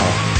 y'all.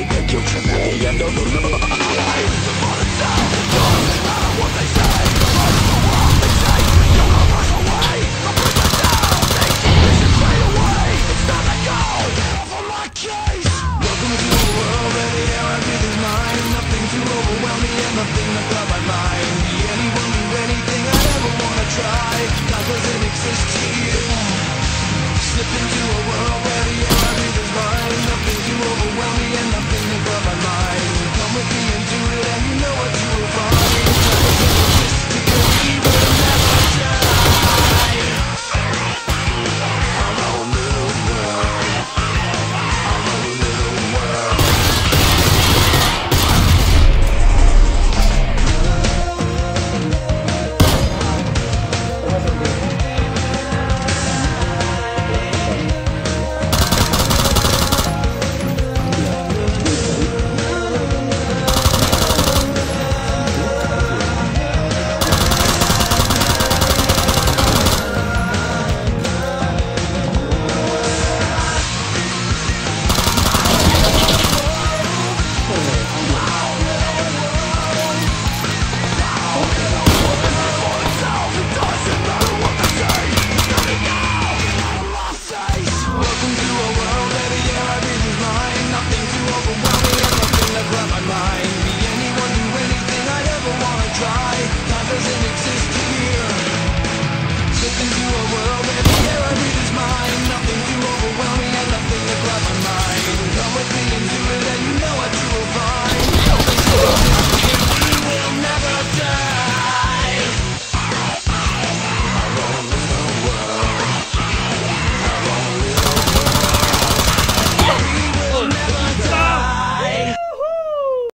take the guilt trip at the end of the loop for itself, don't matter what they say Run for what they take, you will rush away I put myself, they should away It's time to go, for my case Welcome to a world where the air is mine Nothing to overwhelm me and nothing to cloud my mind Be anyone, do anything I ever wanna try God doesn't exist Slip into a world